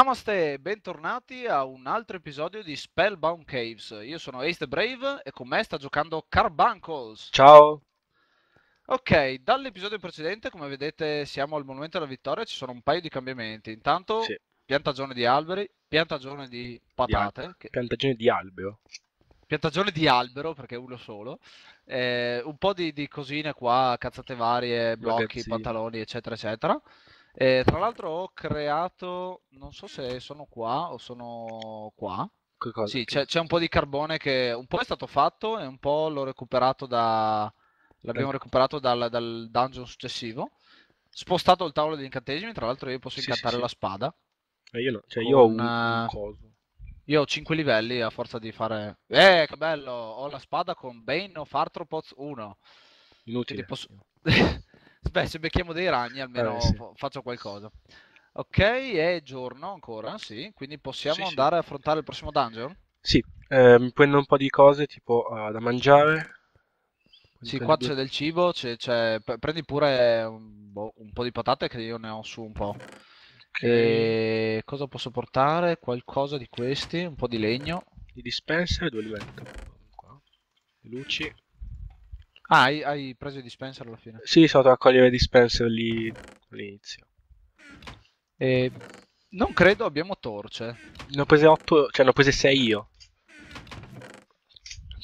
Namaste e bentornati a un altro episodio di Spellbound Caves. Io sono Ace the Brave e con me sta giocando Carbuncles. Ciao. Ok, dall'episodio precedente, come vedete, siamo al Monumento della Vittoria, ci sono un paio di cambiamenti. Intanto, Sì, piantagione di alberi, piantagione di di patate, albero. che- Piantagione di albero. piantagione di albero, perché è uno solo, eh, un po' di, di cosine qua, cazzate varie, blocchi, Magazzini. pantaloni, eccetera, eccetera. E tra l'altro ho creato, non so se sono qua o sono qua. Sì, c'è c'è un po' di carbone che un po' è stato fatto e un po' l'ho recuperato da... l'abbiamo recuperato dal, dal dungeon successivo. Spostato il tavolo degli incantesimi, tra l'altro io posso Sì, incantare sì. la spada. Eh, io no, cioè io ho un, un eh, coso. Io ho 5 livelli a forza di fare... Eh, che bello! Ho la spada con Bane of Arthropods 1. Inutile. Posso... Beh, se becchiamo dei ragni almeno Eh, sì. fa- faccio qualcosa. Ok, è giorno ancora, sì. Quindi possiamo Sì, sì. andare a affrontare il prossimo dungeon? Sì, eh, mi prendo un po' di cose tipo eh, da mangiare. Sì, qua c'è del cibo, c'è, c'è- pre- prendi pure un, boh, un po' di patate che io ne ho su un po'. Ok. E cosa posso portare? Qualcosa di questi, un po' di legno. I dispenser dove li metto? Qua. Luci. Ah, hai, hai preso i dispenser alla fine. Sì, sono andato a raccogliere i dispenser lì all'inizio. E non credo abbiamo torce. Ne ho prese 8, cioè ne ho prese 6 io.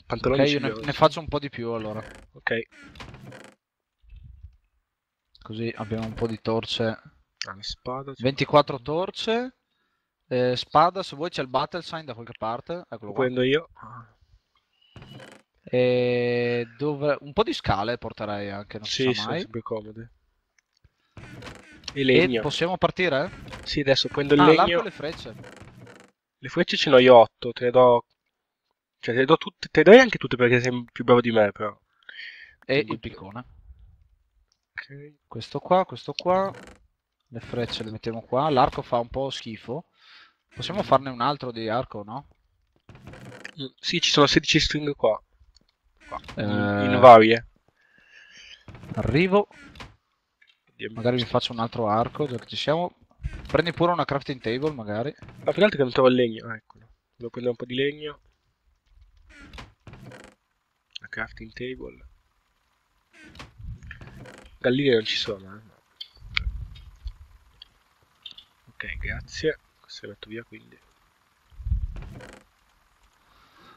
Pantaloni io ce ne, ne faccio un po' di più allora. Ok. Così abbiamo un po' di torce. Ah, spada. c'è 24 torce. Eh, spada, se vuoi c'è il battle sign da qualche parte. Lo Eccolo qua. prendo io. E dove... Un po' di scale porterei anche, non si Sì, mai. sempre comode. E E legno. possiamo partire? Sì, adesso prendo il Ah, legno. e le frecce. Le frecce ce ne ho io 8, te le do. Cioè, te le do tutte. Te le dai anche tutte perché sei più bravo di me, però. E il piccone. Ok. Questo qua, questo qua. Le frecce le mettiamo qua. L'arco fa un po' schifo. Possiamo farne un altro di arco, no? Mm, Sì, ci sono 16 string qua. Qua. Eh. varie. Arrivo. Magari mi faccio un altro arco, già che ci siamo. Prendi pure una crafting table, magari. Ma più che non trovo il legno. Ah, eccolo. Devo prendere un po' di legno. La crafting table. Galline non ci sono, eh. Ok, grazie. Questo lo metto via quindi.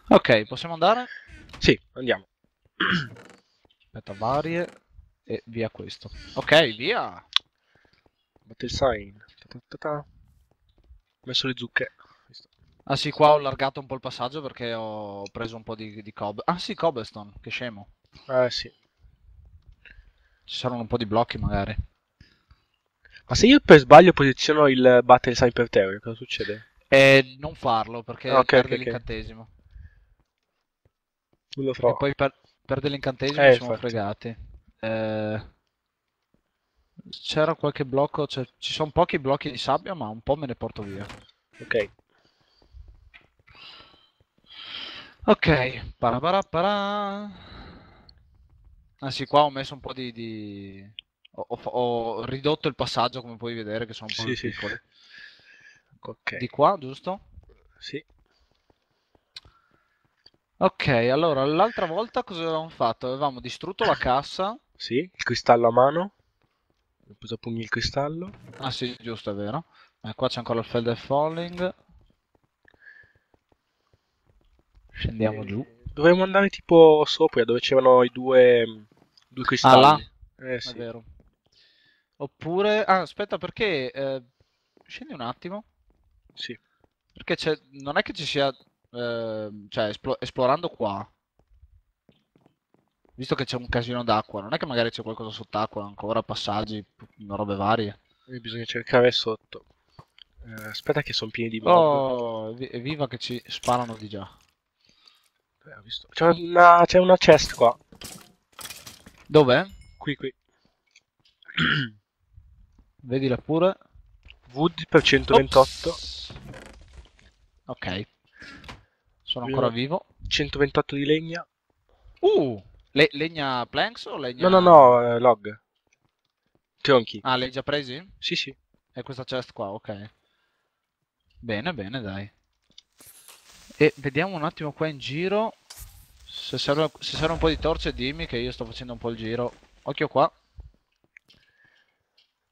Ok, possiamo andare? Sì, andiamo. Aspetta, varie. E via questo. Ok, via. Battle sign. Ta ta ta messo le zucche. Ah sì, qua ho allargato un po' il passaggio perché ho preso un po' di, di cob. Ah sì, cobblestone, che scemo. Eh sì. Ci saranno un po' di blocchi magari. Ma se io per sbaglio posiziono il battle sign per terra, cosa succede? E non farlo perché Ah, ok, perde ok, ok. l'incantesimo. Non lo E trovo. poi per- perde l'incantesimo Eh, e siamo infatti. fregati. Eh, C'era qualche blocco, cioè, ci sono pochi blocchi di sabbia, ma un po' me ne porto via. Ok. Ok, paraparapara. Ah sì, qua ho messo un po' di... di- Ho, ho ho ridotto il passaggio, come puoi vedere, che sono un po' Sì, più sì. piccoli. Ok. Di qua, giusto? Sì. Ok, allora, l'altra volta cosa avevamo fatto? Avevamo distrutto la cassa. Sì. Il cristallo a mano. Ho preso a pugni il cristallo. Ah sì, giusto, è vero. Eh, qua c'è ancora il Felder Falling. Scendiamo E giù. Dovremmo andare tipo sopra, dove c'erano i due, due Ah, cristalli. là? Eh È sì. vero. Oppure... Ah, aspetta, perché... eh, Scendi un attimo. Sì. Perché c'è... Non è che ci sia... eh, Cioè, esplo- esplorando qua. Visto che c'è un casino d'acqua, non è che magari c'è qualcosa sott'acqua ancora, passaggi, robe varie. E bisogna cercare sotto. Eh, aspetta che sono pieni di mob. Oh, evviva che ci sparano di già. Eh. C'è una, c'è una chest qua. Dov'è? Qui, qui. Vedila pure. Wood per 128. Ops. Ok. Sono ancora vivo. 128 di legna. Uh! le- legna planks o legna... No, no, no, eh, log. Tronchi. Ah, li hai già presi? Sì, sì. E questa chest qua, ok. Bene, bene, dai. E vediamo un attimo qua in giro. Se serve, se serve un po' di torce dimmi che io sto facendo un po' il giro. Occhio qua.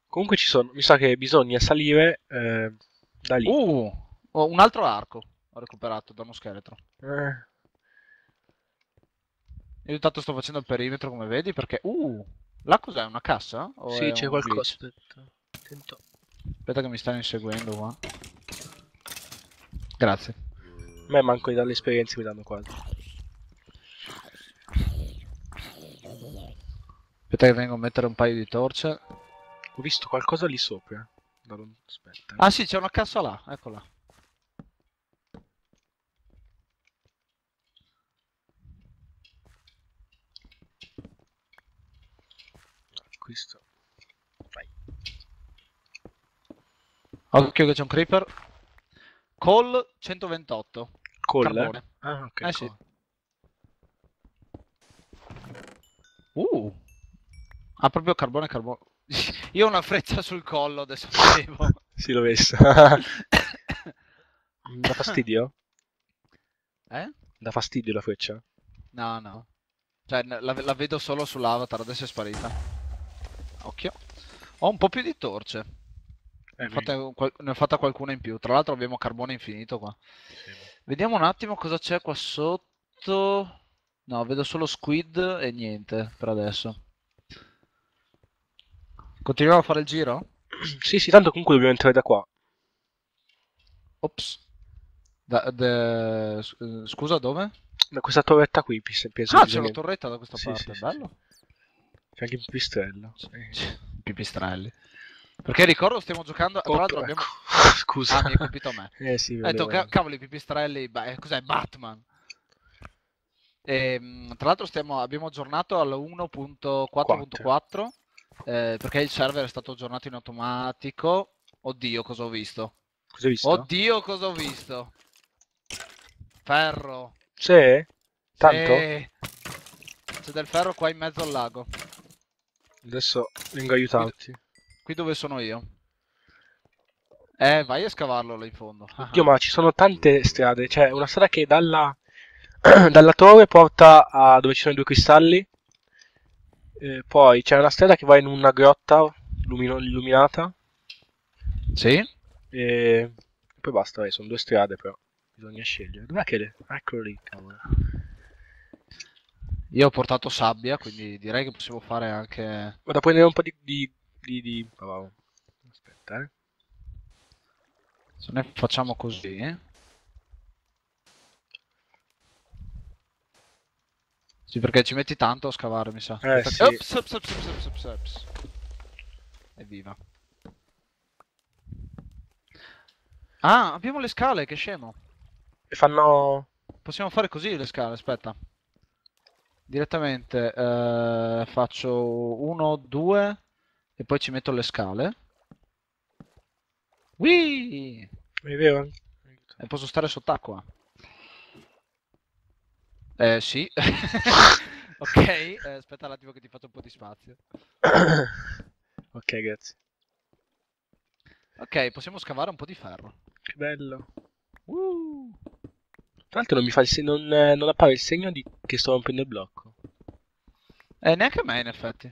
Comunque ci sono, mi sa che bisogna salire eh, da lì. Uh, ho un altro arco ho recuperato da uno scheletro. Eh, Io intanto sto facendo il perimetro come vedi perché... Uh, là cos'è? Una cassa? O sì, c'è qualcosa. Aspetta. Attento. Aspetta che mi stanno inseguendo qua. Grazie. A me manco di dare l'esperienza mi danno quasi. Aspetta che vengo a mettere un paio di torce. Ho visto qualcosa lì sopra. Aspetta. Ah sì, c'è una cassa là, eccola. Questo. Vai. Occhio che c'è un creeper. Call 128. Col, Carbone. eh? Ah, ok. Eh sì. Uh. Ah, proprio carbone carbone. Io ho una freccia sul collo, adesso. Sì, l'ho vista. Da fastidio? Eh? Da fastidio la freccia? No, no. Cioè, la, la vedo solo sull'avatar, adesso è sparita. Occhio. Ho un po' più di torce. Eh, Ne ho fatta, qual- ne ho fatta qualcuna in più. Tra l'altro abbiamo carbone infinito qua. Vediamo un attimo cosa c'è qua sotto. No, vedo solo squid e niente per adesso. Continuiamo a fare il giro? Sì, sì, tanto comunque dobbiamo entrare da qua. Ops. Da- de- eh, scusa, dove? Da questa torretta qui, penso Ah, c'è una torretta da questa Sì, parte, sì, sì, bello. C'è anche un pipistrello. Pipistrelli. Perché ricordo stiamo giocando, tra l'altro abbiamo... Scusa. Ah, mi hai colpito a me. Eh sì, Ho detto, ca- cavolo, i pipistrelli, beh, cos'è? Batman. Ehm, tra l'altro stiamo- abbiamo aggiornato al 1.4.4 eh, perché il server è stato aggiornato in automatico. Oddio, cosa ho visto? Cosa hai visto? Oddio, cosa ho visto? Ferro. Sì? Tanto? Sì. C'è del ferro qua in mezzo al lago. Adesso vengo a aiutarti. Qui dove sono io. Eh, vai a scavarlo là in fondo. Oddio, ma ci sono tante strade. C'è una strada che dalla, dalla torre porta a dove ci sono i due cristalli. Eh, poi c'è una strada che va in una grotta illuminata. Sì? E poi basta, dai, sono due strade però. Bisogna scegliere. Dov'è che le... Eccolo lì, cavolo. Io ho portato sabbia, quindi direi che possiamo fare anche... Vado a prendere un po' di... di, di, di- wow. Aspetta, eh. Se ne facciamo così, eh. Sì, perché ci metti tanto a scavare, mi sa. Eh, sì. Ops, ops, ops. Evviva. Ah, abbiamo le scale, che scemo. E fanno... Possiamo fare così le scale, aspetta. Direttamente eh, faccio 1, 2 e poi ci metto le scale. Whee! Vero? E posso stare sott'acqua. Eh, sì. Ok, eh, aspetta un attimo che ti faccio un po' di spazio. ok, grazie. Ok, possiamo scavare un po' di ferro. Che bello. Uh. Tra l'altro non mi fa il se- non, eh, non appare il segno di che sto rompendo il blocco. Eh, neanche a me, in effetti.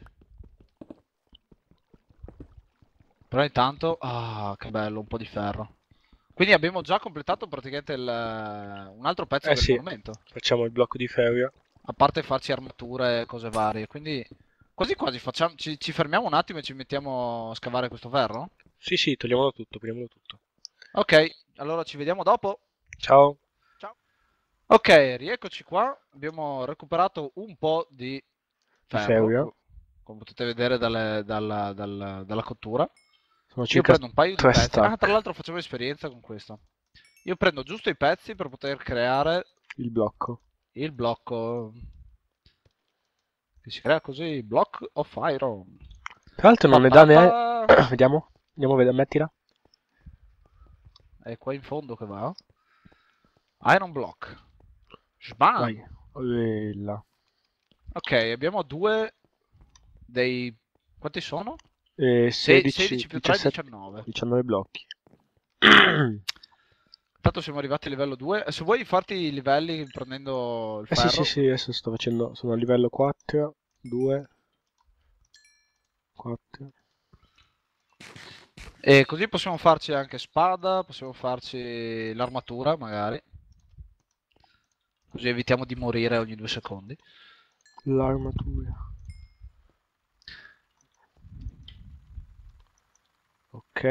Però intanto... Ah, che bello, un po' di ferro. Quindi abbiamo già completato praticamente il, un altro pezzo Eh, del sì. monumento. Facciamo il blocco di ferro. A parte farci armature e cose varie. Quindi quasi quasi facciamo, ci, ci fermiamo un attimo e ci mettiamo a scavare questo ferro. Sì, sì, togliamolo tutto, prendiamolo tutto. Ok, allora ci vediamo dopo. Ciao. Ok, rieccoci qua. Abbiamo recuperato un po' di ferro, come potete vedere dalle- dalla, dalla- dalla cottura. Sono Io prendo un paio di pezzi. stack. Ah, tra l'altro facciamo esperienza con questo. Io prendo giusto i pezzi per poter creare il blocco. il blocco. Che si crea così, Block of Iron. Tra l'altro non ne dà neanche... Vediamo. Andiamo a vedere, mettila. È qua in fondo che va. Iron Block. Sbam. Eh. Ok, abbiamo due dei... Quanti sono? Eh, Se- 16, 16 più 3, 17, 19. 19 blocchi. Tanto siamo arrivati a livello 2. Se vuoi farti i livelli prendendo il Eh sì, sì, ferro. sì, adesso sto facendo, sono a livello 4, 2, 4. E così possiamo farci anche spada, possiamo farci l'armatura magari. Così evitiamo di morire ogni due secondi. L'armatura. Ok.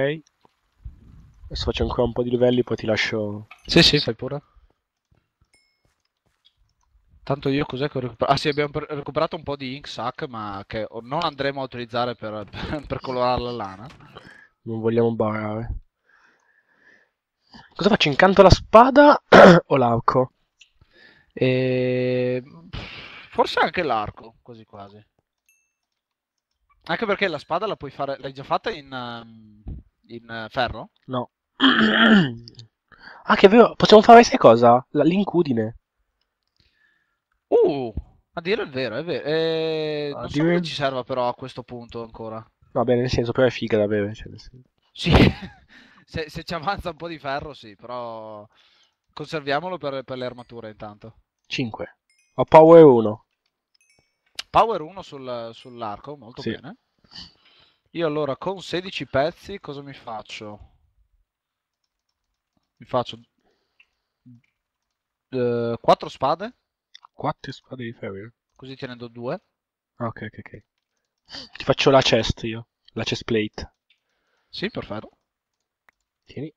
Adesso faccio ancora un po' di livelli, poi ti lascio... Sì, sì, fai pure. Tanto io cos'è che ho recuperato? Ah sì, abbiamo per- recuperato un po' di ink sac, ma che non andremo a utilizzare per, per, per colorare la lana. Non vogliamo barare. Cosa faccio? Incanto la spada o l'arco? E... Forse anche l'arco, quasi quasi. Anche perché la spada la puoi fare... L'hai già fatta in, ehm, in eh, ferro? No. Ah, che è vero, possiamo fare sai cosa? La- L'incudine. Uh, a dire il vero, è vero. Eh, A non so dire- come ci serva però a questo punto ancora. Va bene, nel senso, però è figa da bere. Cioè. Sì, se, se ci avanza un po' di ferro, sì, però conserviamolo per, per le armature intanto. 5. Ho power 1. Power 1 sul- sull'arco, molto Sì. bene. Io allora con 16 pezzi cosa mi faccio? Mi faccio 4 spade, 4 spade di ferro. così tenendo 2. Ah, ok, ok, ok. Ti faccio la chest io. La chest plate. Sì, perfetto. Tieni.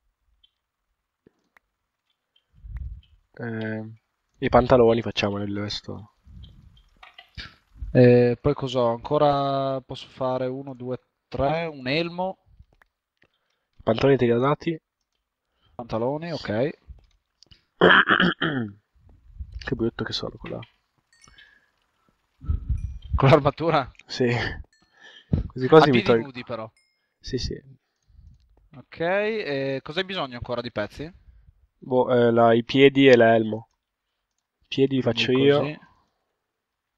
Eh, I pantaloni facciamo nel resto. E poi cos'ho? Ancora posso fare 1, 2, 3, un elmo, pantaloni te li ho dati. pantaloni, ok. Che brutto che sono quella. Con l'armatura? Sì. Così A quasi mi piedi tolgo. nudi però. Sì, sì. Ok, e cosa hai bisogno ancora di pezzi? Boh, eh, la- i piedi e l'elmo. Piedi li faccio Quindi io. così.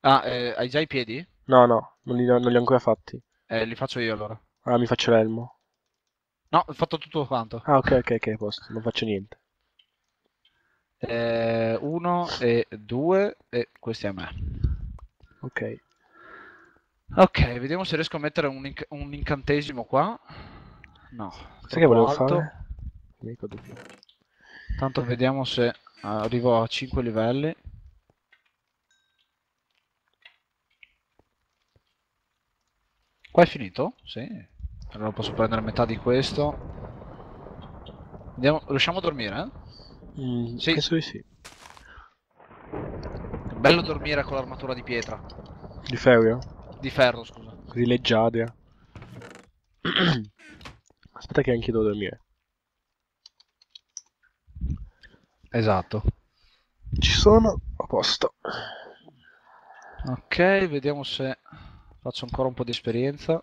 Ah, eh, hai già i piedi? No, no, non li, non li ho ancora fatti. Eh, li faccio io allora. Ah, mi faccio l'elmo. No, ho fatto tutto quanto. Ah, ok, ok, ok, a posto. Non faccio niente. Eh, uno e due e questi a me. Ok. Ok, vediamo se riesco a mettere un, inc- un incantesimo qua. No, Cos'è che volevo alto. fare? Tanto vediamo se arrivo a 5 livelli. Qua è finito? Sì. Allora posso prendere metà di questo. Vediamo, riusciamo a dormire? eh? Mm, Sì. Penso di sì. È bello dormire con l'armatura di pietra. Di ferro? Di ferro, scusa. Così leggiadria. Aspetta che anche io devo dormire. Esatto. Ci sono? A posto. Ok, vediamo se faccio ancora un po' di esperienza.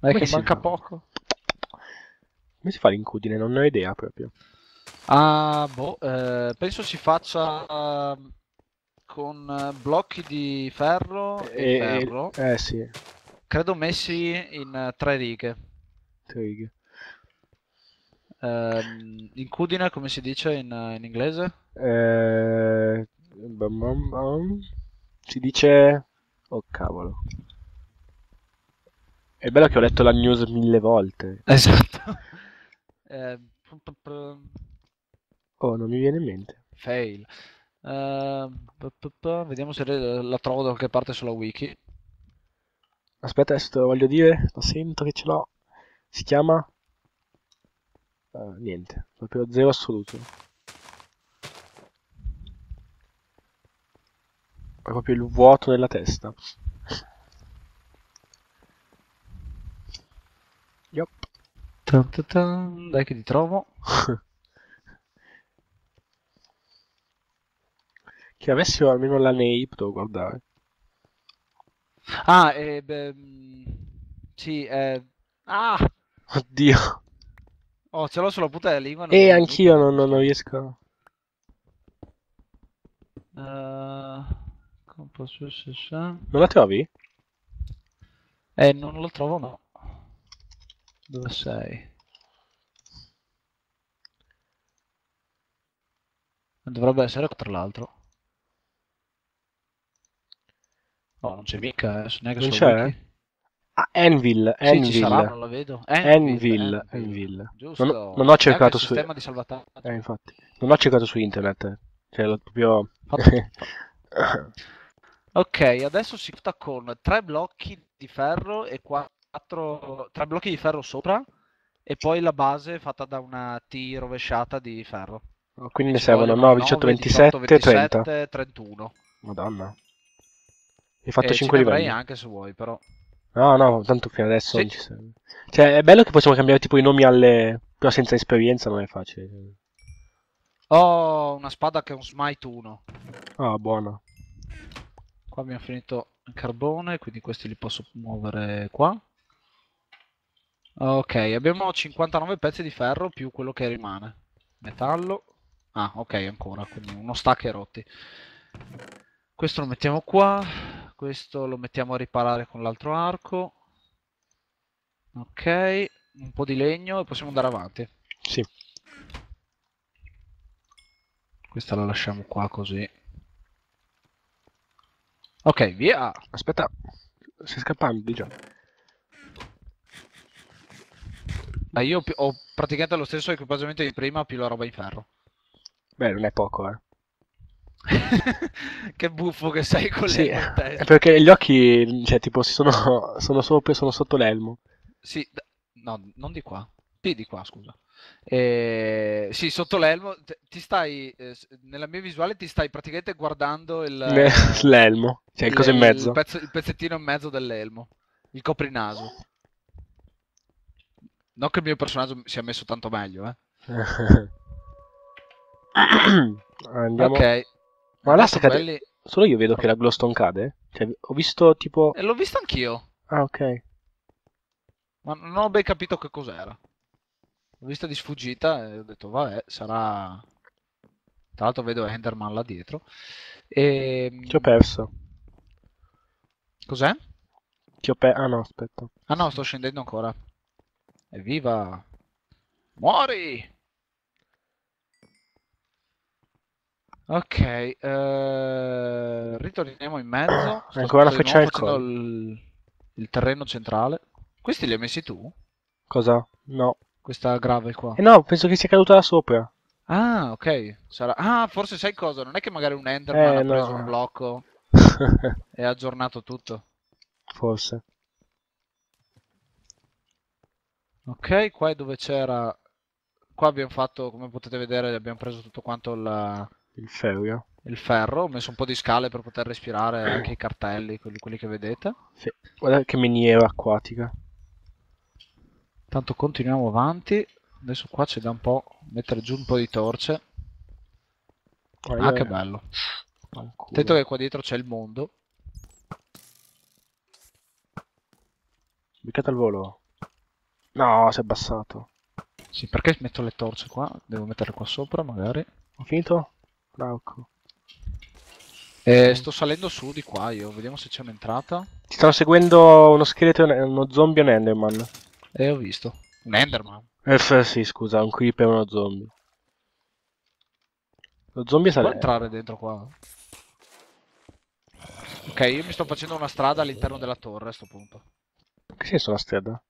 Dai Come che manca fa? poco. Come si fa l'incudine? Non ne ho idea proprio. Ah, boh, eh, penso si faccia ehm, con blocchi di ferro e, E- ferro. Eh sì, Credo messi in eh, tre righe. tre righe. Ehm, incudine, come si dice in, eh, in inglese? Eh, bam bam bam. Si dice... Oh cavolo. È bello che ho letto la news mille volte. Esatto. Eh, Oh, non mi viene in mente. fail. P- vediamo se la trovo da qualche parte sulla wiki. Aspetta, adesso te lo voglio dire. Lo sento che ce l'ho. Si chiama... Eh, niente, proprio zero assoluto. Ho proprio il vuoto nella testa. Yup. Tan tan tan, Dai che ti trovo. Che avessero almeno la NAI, potevo guardare. Ah, e beh, mm, sì, eh, ah, Oddio. oh, ce l'ho sulla punta della lingua. non E anch'io non, non- non riesco. Eh, come posso- se- se- Non la trovi? Eh, non lo trovo, no. Dove sei? Dovrebbe essere tra l'altro. Oh, non c'è mica, eh, Non sul c'è? wiki. Ah, Anvil, Sì, ci sarà, Anvil. non la vedo. Anvil, Anvil, Anvil. Giusto. Non, non ho cercato su... Eh, infatti. Non ho cercato su internet. Cioè, l'ho proprio... Ok, adesso si sta con tre blocchi di ferro e quattro... tre blocchi di ferro sopra e poi la base fatta da una T rovesciata di ferro. Quindi ne servono vogliono 9, 18, 27, 30. 27, 31. Madonna. Hai fatto Eh, 5 ce ne avrei livelli. anche se vuoi, però. No, no, tanto fino adesso Sì. non ci serve. Cioè, è bello che possiamo cambiare tipo i nomi alle... Però senza esperienza non è facile. Ho una spada che è un smite 1. Ah, buono. Qua abbiamo finito il carbone, quindi questi li posso muovere qua. Ok, abbiamo 59 pezzi di ferro più quello che rimane. Metallo. Ah, ok, ancora, quindi uno stack e rotti. Questo lo mettiamo qua, questo lo mettiamo a riparare con l'altro arco. Ok, un po' di legno e possiamo andare avanti. Sì. Questa la lasciamo qua così. Ok, via! Aspetta. Stai scappando di già. Ah, io ho praticamente lo stesso equipaggiamento di prima più la roba in ferro. Beh, non è poco, eh. Che buffo che sei con Sì, è testa. perché gli occhi, cioè, tipo, sono, sono sopra, sono sotto l'elmo. Sì, no, non di qua. Sì, di qua, scusa. Eh, sì, sotto l'elmo ti stai eh, nella mia visuale ti stai praticamente guardando il L'elmo, cioè, il coso in mezzo. il pezzo- il pezzettino in mezzo dell'elmo, il coprinaso. Non che il mio personaggio sia messo tanto meglio, eh. Andiamo. Ok. Ma là sta cade- belli- Solo io vedo che la glowstone cade? Cioè, ho visto tipo... Eh, l'ho visto anch'io, Ah, ok. ma non ho ben capito che cos'era. L'ho vista di sfuggita e ho detto, vabbè, sarà... Tra l'altro vedo Enderman là dietro. E... Ti ho perso. Cos'è? Ti ho perso. Ah, no, aspetta. Ah no, sto scendendo ancora. Evviva! Muori! Ok, eh, ritorniamo in mezzo. Sto Ancora collo. il, il terreno centrale. Questi li hai messi tu? Cosa? No. Questa gravel qua. Eh no, penso che sia caduta da sopra. Ah, ok. Sarà... Ah, forse sai cosa? Non è che magari un Enderman Eh, ha no. preso un blocco e ha aggiornato tutto. Forse. Ok, qua è dove c'era... Qua abbiamo fatto, come potete vedere, abbiamo preso tutto quanto il, Il ferro. il ferro, ho messo un po' di scale per poter respirare anche i cartelli, quelli, quelli che vedete. Sì. Guarda che miniera acquatica. Tanto continuiamo avanti. Adesso qua c'è da un po' mettere giù un po' di torce. Ah, Ah, che bello. Attento che qua dietro c'è il mondo. Beccate al volo. No, si è abbassato. Sì, perché metto le torce qua? Devo metterle qua sopra, magari. Ho finito? Glauco. E sto salendo su di qua io, vediamo se c'è un'entrata. Ti stanno seguendo uno scheletro, un- uno zombie e un enderman. E ho visto. Un Enderman. Eh, f- sì, scusa, un creeper e uno zombie. Lo zombie Può sale... entrare dentro qua? Ok, io mi sto facendo una strada all'interno della torre a sto punto. Che senso la strada?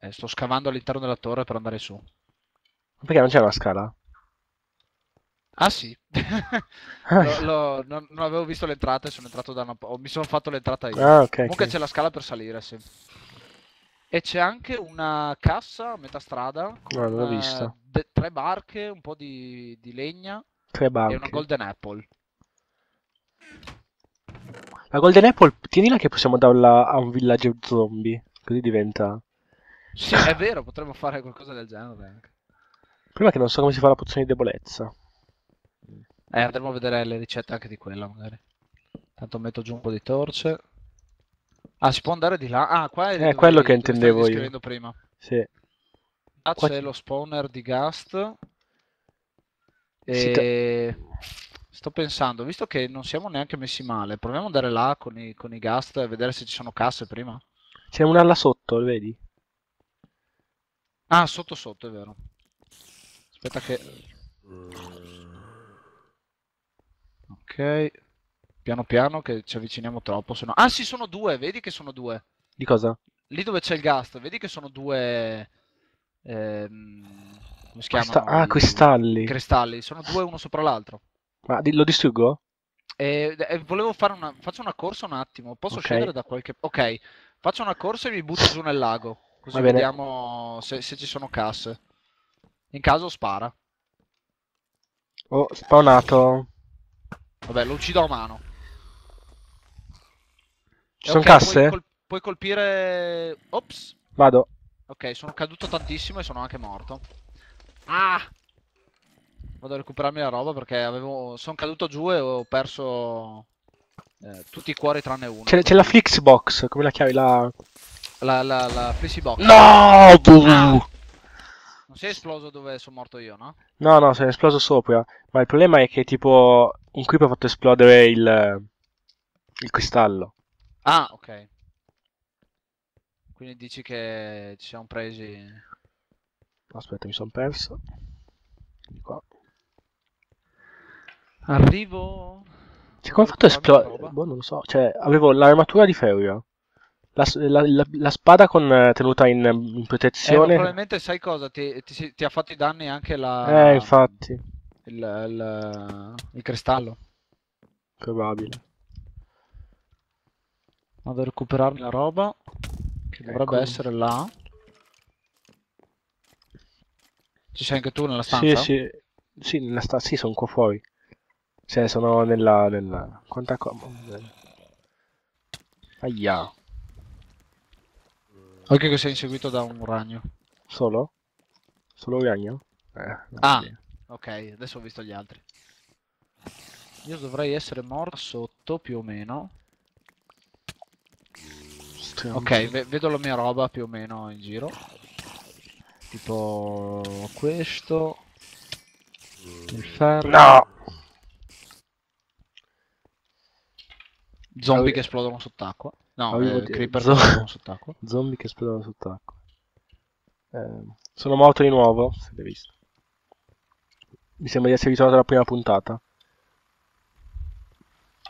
Eh, sto scavando all'interno della torre per andare su. Perché non c'è una scala? Ah sì, Ah, Lo- lo- non, non avevo visto l'entrata e sono entrato da una... mi sono fatto l'entrata io. ah, ok. Comunque ok. c'è la scala per salire, sì. E c'è anche una cassa a metà strada con No, l'ho eh, vista. de- tre barche, un po' di, di legna Tre e una golden apple. La Golden Apple, tienila che possiamo darla a un villaggio zombie. Così diventa... Sì, è vero, potremmo fare qualcosa del genere anche. Prima che non so come si fa la pozione di debolezza. Eh, andremo a vedere le ricette anche di quella, magari. Tanto metto giù un po' di torce. Ah, si può andare di là? Ah, qua è Eh, quello che intendevo io. descrivendo prima. Sì. Qua c'è lo spawner di Gast. E sto pensando, visto che non siamo neanche messi male, proviamo ad andare là con i, con i Gast e vedere se ci sono casse prima. C'è una là sotto, lo vedi? Ah, sotto sotto, è vero. Aspetta che... Ok. Piano piano che ci avviciniamo troppo, se no... Ah sì, sono due, vedi che sono due. Di cosa? Lì dove c'è il gas, vedi che sono due... ehm, come si Questa- chiamano? Ah, I- cristalli. cristalli, sono due uno sopra l'altro. Ma lo distruggo? E, e volevo fare una... Faccio una corsa un attimo. Posso Ok. scendere da qualche... Ok, faccio una corsa e mi butto giù nel lago. Così vediamo se, se ci sono casse. In caso spara. Oh, spawnato. Vabbè, lo uccido a mano. Ci sono ok, puoi casse? col- puoi colpire... Ops. Vado. Ok, sono caduto tantissimo e sono anche morto. Ah! Vado a recuperarmi la roba perché avevo... Sono caduto giù e ho perso... eh, tutti i cuori tranne uno. C'è, la Flixbox, come la chiavi? La... La, la, la Flissy Box. No! buh! Non si è esploso dove sono morto io, no? No, no, se è esploso sopra. Ma il problema è che tipo un creeper ha fatto esplodere il, il cristallo. Ah, ok. Quindi dici che ci siamo presi... Aspetta, mi sono perso. Di qua. Arrivo... Cioè, come ho fatto esplodere? Boh, non lo so. Cioè, avevo l'armatura di ferro. La, la- la- la spada con eh, tenuta in, in Eh, protezione. probabilmente sai cosa? Ti, ti ti ha fatto i danni anche la... Eh, infatti. Il, il, il cristallo. Probabile. Vado a recuperarmi la roba. Che dovrebbe Ecco. essere là. Ci sei anche tu nella Sì, stanza? sì. Sì, nella sta- sì, sono qua fuori. Cioè, sono nella... nella... Quanta co- Aia. Occhio che sei inseguito da un ragno. Solo? Solo un ragno? Eh, Ah. so. Ok, adesso ho visto gli altri. Io dovrei essere morto sotto più o meno. Ok, ve- vedo la mia roba più o meno in giro. Tipo questo. Il ferro. No! Zombie che esplodono sott'acqua. No, Avevo eh, creeper che esplodono sott'acqua. Zombie che esplodono sott'acqua. Eh, sono morto di nuovo, se l'hai visto. Mi sembra di essere ritornato alla prima puntata.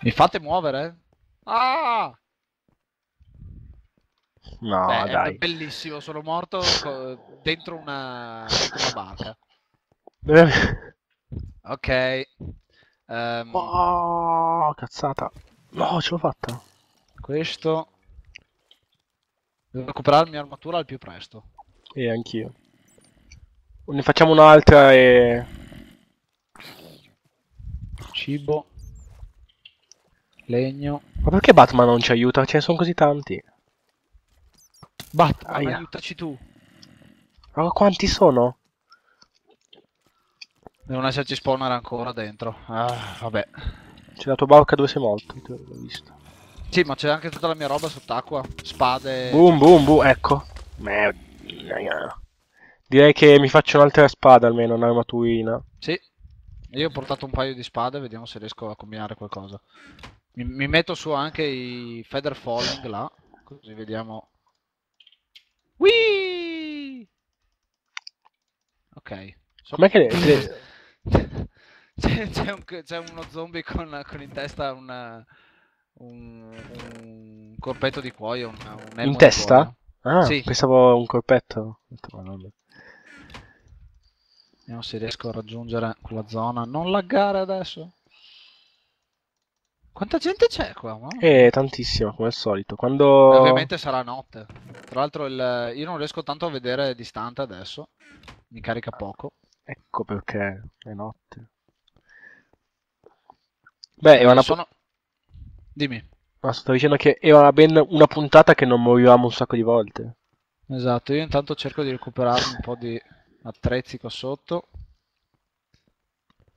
Mi fate muovere? Ah! No, Beh, è dai. bellissimo, sono morto dentro una, dentro una barca. Ok. Ehm, Oh, cazzata. No, ce l'ho fatta. questo. Devo recuperare la mia armatura al più presto. E anch'io. Ne facciamo un'altra e... Cibo. Legno. Ma perché Batman non ci aiuta? Ce ne sono così tanti. Batman, Aia. aiutaci tu. Ma quanti sono? Devono esserci spawner ancora dentro. Ah, vabbè. C'è la tua barca dove sei morto, l'ho visto. Sì, ma c'è anche tutta la mia roba sott'acqua. Spade. Boom, boom, boom, ecco. Merda. Direi che mi faccio un'altra spada almeno, un'armaturina. Sì. Io ho portato un paio di spade, vediamo se riesco a combinare qualcosa. Mi, mi metto su anche i feather falling là, così vediamo. Whee! Ok. Com'è che... le- C'è, c'è un- c'è uno zombie con, con in testa una- un, un corpetto di cuoio. un- un In testa? Ah, Sì. pensavo un corpetto. Ho detto, ma vabbè. Vediamo se riesco a raggiungere quella zona. Non laggare adesso. Quanta gente c'è qua? ma? Eh, tantissimo, come al solito. E Quando... Ovviamente sarà notte. Tra l'altro il- io non riesco tanto a vedere distante adesso. Mi carica poco. Ecco perché è notte. Beh, era una... Sono... Dimmi. no, sto dicendo che era ben una puntata che non morivamo un sacco di volte. Esatto, io intanto cerco di recuperarmi un po' di attrezzi qua sotto.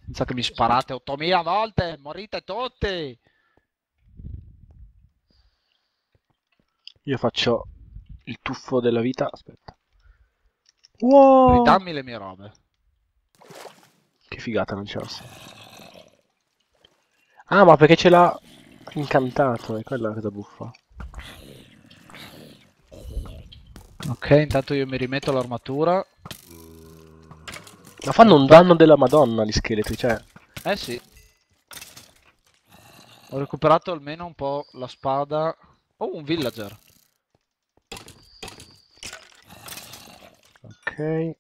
Senza che mi sparate 8000 volte, morite tutti! Io faccio il tuffo della vita. Aspetta. Wow! Ridammi le mie robe. Che figata non c'era. Ah, ma perché ce l'ha incantato, è quella la cosa buffa. Ok, intanto io mi rimetto l'armatura. Ma fanno un danno della madonna gli scheletri, cioè... Eh sì. Ho recuperato almeno un po' la spada. Oh, un villager. Ok.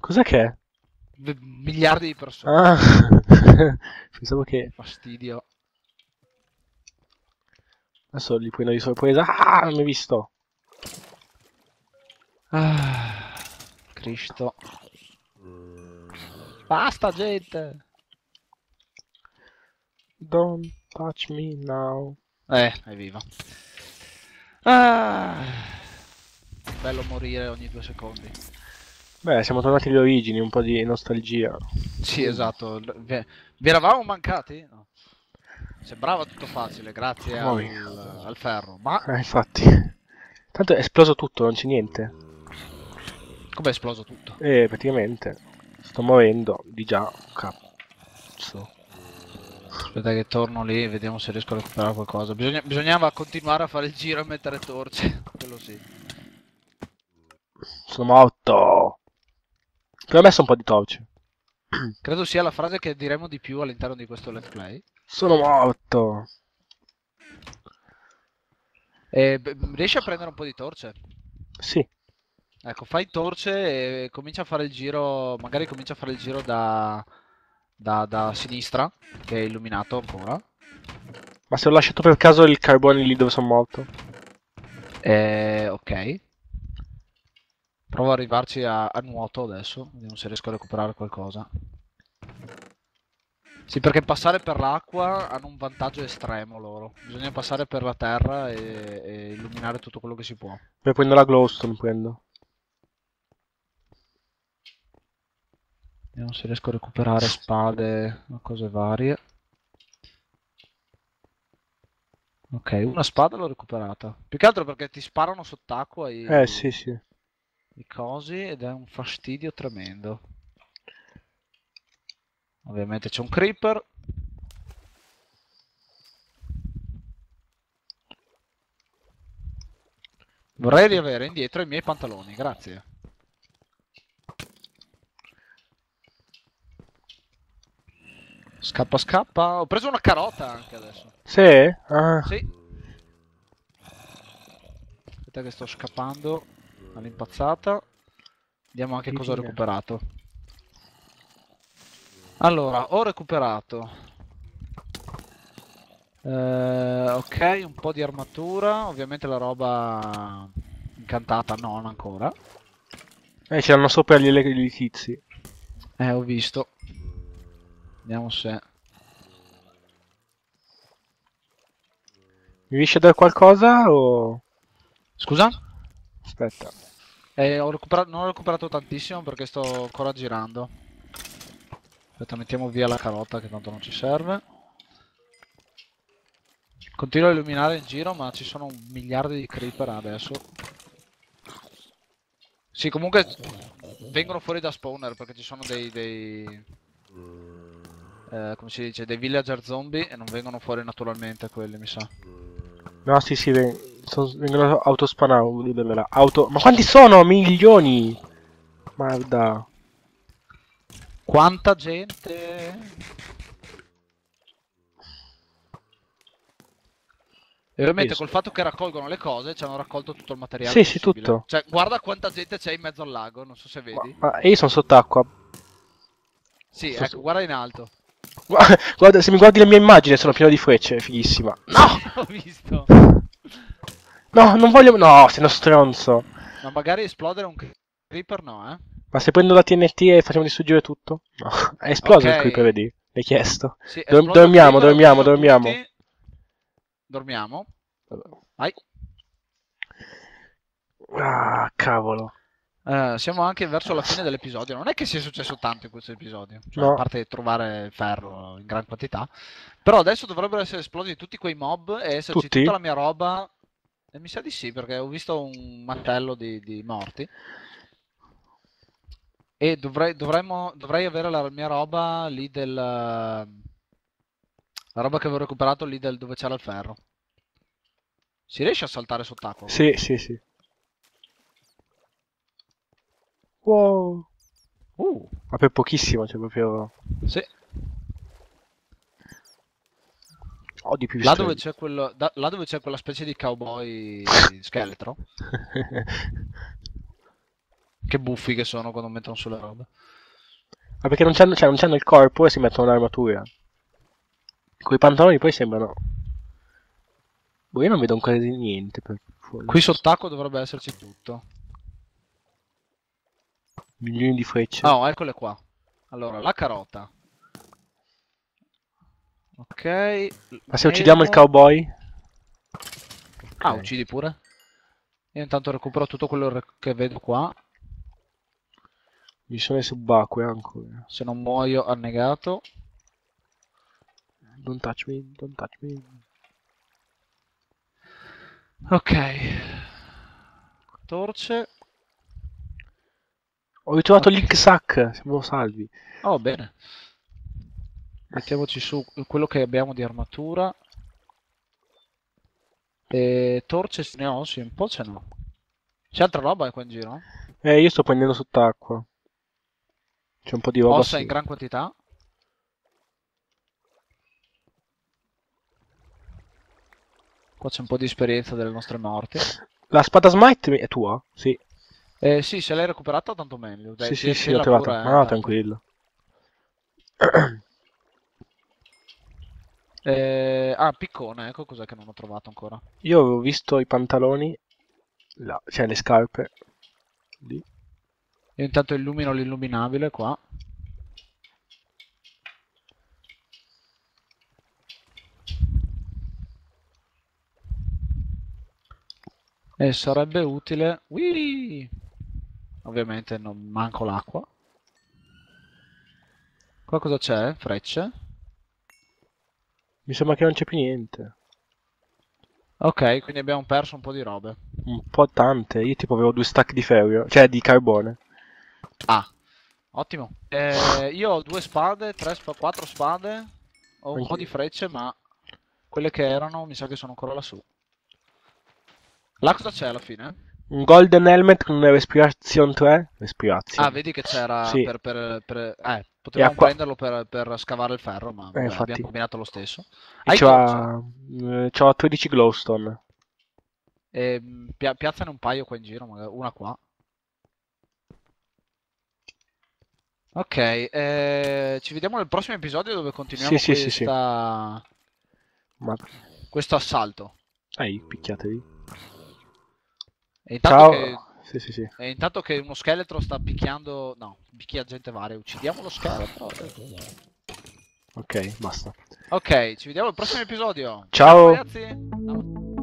Cos'è che è? Miliardi di persone. Ah, pensavo che Fastidio. adesso li puoi di sorpresa. Ah, non mi hai visto. Ah, Cristo. Basta, gente. Don't touch me now. Eh, è viva. Ah, bello morire ogni due secondi. Beh, siamo tornati alle origini, un po' di nostalgia. Sì, esatto. Vi, vi eravamo mancati? No. Sembrava tutto facile, grazie al, al ferro. Ma Eh, infatti. Tanto è esploso tutto, non c'è niente. Come è esploso tutto? E praticamente sto morendo di già. Cazzo. Aspetta che torno lì e vediamo se riesco a recuperare qualcosa. Bisogna- bisognava continuare a fare il giro e mettere torce. Quello sì. Sono morto. Però ho messo un po' di torce. Credo sia la frase che diremo di più all'interno di questo let's play. Sono morto. E, beh, riesci a prendere un po' di torce? Sì. Ecco, fai torce e comincia a fare il giro. Magari comincia a fare il giro da, da, da sinistra, che è illuminato ancora. Ma se ho lasciato per caso il carbone lì dove sono morto? Eh, ok. Provo ad arrivarci a, a nuoto adesso. Vediamo se riesco a recuperare qualcosa. Sì, perché passare per l'acqua hanno un vantaggio estremo loro. Bisogna passare per la terra e, e illuminare tutto quello che si può. Poi prendo la glowstone, prendo. Vediamo se riesco a recuperare spade o cose varie. Ok, una spada l'ho recuperata. Più che altro perché ti sparano sott'acqua i, Eh, sì, sì. i cosi ed è un fastidio tremendo. Ovviamente c'è un creeper. Vorrei riavere indietro i miei pantaloni, grazie. Scappa, scappa. Ho preso una carota anche adesso. Sì? Ah, Sì. Aspetta che sto scappando all'impazzata. Vediamo anche cosa ho recuperato. Allora, ho recuperato. eh, ok, un po' di armatura. Ovviamente la roba incantata non ancora. eh, ce l'hanno sopra gli, gli tizi. Eh, ho visto. Vediamo se... Mi riesci a dare qualcosa o... Scusa? Aspetta. Eh, ho non ho recuperato tantissimo perché sto ancora girando. Aspetta, mettiamo via la carota che tanto non ci serve. Continuo a illuminare in giro, ma ci sono un miliardo di creeper adesso. Sì, comunque vengono fuori da spawner perché ci sono dei... dei eh, come si dice? Dei villager zombie e non vengono fuori naturalmente quelli, mi sa. No, sì, sì, ven- sono- vengono autospanati. Auto... Ma quanti sono? Milioni! Guarda. Quanta gente! E ovviamente col fatto che raccolgono le cose ci hanno raccolto tutto il materiale Sì, sì, possibile. tutto. Cioè, guarda quanta gente c'è in mezzo al lago, non so se Ma, vedi. ma io sono sott'acqua. Sì, ecco, guarda in alto. Gua- Guarda, se mi guardi la mia immagine sono pieno di frecce, fighissima. No! Ho visto. No, non voglio... No, sei uno stronzo. Ma magari esplodere un creeper no, eh? Ma se prendo la TNT e facciamo distruggere tutto? No, è esploso il Ok. creeper, vedi? L'hai chiesto. Sì, Dor- dormiamo, dormiamo, dormiamo. tutti. Dormiamo. Vai. Ah, cavolo. Eh, siamo anche verso la fine dell'episodio. Non è che sia successo tanto in questo episodio, cioè, No. a parte trovare ferro in gran quantità. Però adesso dovrebbero essere esplosi tutti quei mob e esserci Tutti? tutta la mia roba. E mi sa di sì, perché ho visto un mantello di, di morti. E dovrei, dovremmo, dovrei avere la mia roba lì del. La roba che avevo recuperato lì del, dove c'era il ferro. Si riesce a saltare sott'acqua? Sì, sì, sì. Wow. Uh, Ma per pochissimo, cioè proprio... sì. Ho di più Là dove c'è quello, da- là dove c'è quella specie di cowboy scheletro. Che buffi che sono quando mettono sulle robe. Ma perché non c'hanno, cioè, non c'hanno il corpo e si mettono l'armatura. Con i pantaloni poi sembrano... Boh, io non vedo ancora di niente per fuori. Qui sott'acqua dovrebbe esserci tutto. Milioni di frecce. Ah, oh, eccole qua. Allora, la carota. Ok. Ma se uccidiamo il cowboy? Ah, Ok. uccidi pure. Io intanto recupero tutto quello che vedo qua. Missione subacquea ancora. Se non muoio annegato. Don't touch me, don't touch me. Ok. Torce. Ho ritrovato Sack, siamo salvi. Oh, bene. Mettiamoci su quello che abbiamo di armatura. E torce ne ho, sì, un po' ce n'ho. C'è altra roba qua in giro? Eh, io sto prendendo sott'acqua. C'è un po' di roba Ossa su- in gran quantità. Qua c'è un po' di esperienza delle nostre morti. La spada smite mi- è tua? Sì. Eh, sì, se l'hai recuperata tanto meglio. Dai, sì, sì, sì, l'ho trovata. pure, Ma eh, no, tanto. tranquillo. Eh, ah, piccone, ecco cos'è che non ho trovato ancora. Io avevo visto i pantaloni, là, cioè le scarpe. Lì. Io intanto illumino l'illuminabile qua. E sarebbe utile... Whee! Ovviamente non manco l'acqua. Qua cosa c'è? Frecce? Mi sembra che non c'è più niente. Ok, quindi abbiamo perso un po' di robe. Un po' tante. Io tipo avevo due stack di ferro, cioè di carbone. Ah, ottimo. Eh, io ho due spade, tre spa- quattro spade, ho un po' di frecce, ma quelle che erano mi sa che sono ancora lassù. Là cosa c'è alla fine? Un golden helmet con una respiration 3. Respiration. Ah, vedi che c'era Sì. per, per, per- Eh, potevamo acqua- prenderlo per, per scavare il ferro, ma vabbè, infatti. abbiamo combinato lo stesso. Hai c'ha, eh, c'ho 13 glowstone. E, mh, pia- piazzane un paio qua in giro, magari una qua. Ok, eh, ci vediamo nel prossimo episodio dove continuiamo Sì, sì, sì, sì. questa- Ma... questo assalto. Ehi, picchiatevi. E intanto Ciao. che, Sì, sì, sì. e intanto che uno scheletro sta picchiando... No, picchia gente varia, uccidiamo lo scheletro. Ok, basta. Ok, ci vediamo al prossimo episodio. Ciao. ragazzi. Ciao.